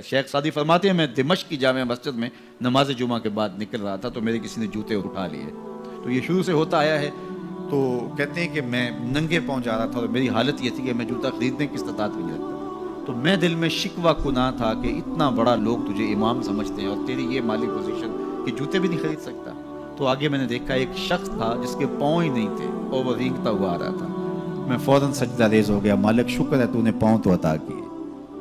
शेख सादी फरमाते हैं, मैं दिमश की जाम मस्जिद में नमाज़ जुमा के बाद निकल रहा था तो मेरे किसी ने जूते उठा लिए तो ये शुरू से होता आया है। तो कहते हैं कि मैं नंगे पहुँच जा रहा था और मेरी हालत ये थी कि मैं जूता खरीदने की इस्तात भी नहीं तो मैं दिल में शिकवा कुना था कि इतना बड़ा लोग तुझे इमाम समझते हैं और तेरी ये माली पोजीशन कि जूते भी नहीं खरीद सकता। तो आगे मैंने देखा, एक शख्स था जिसके पाँव ही नहीं थे और वो रेंगता हुआ आ रहा था। मैं फ़ौरन सजदा रेज हो गया, मालिक, शुक्र है तूने पाँव तो अता किए।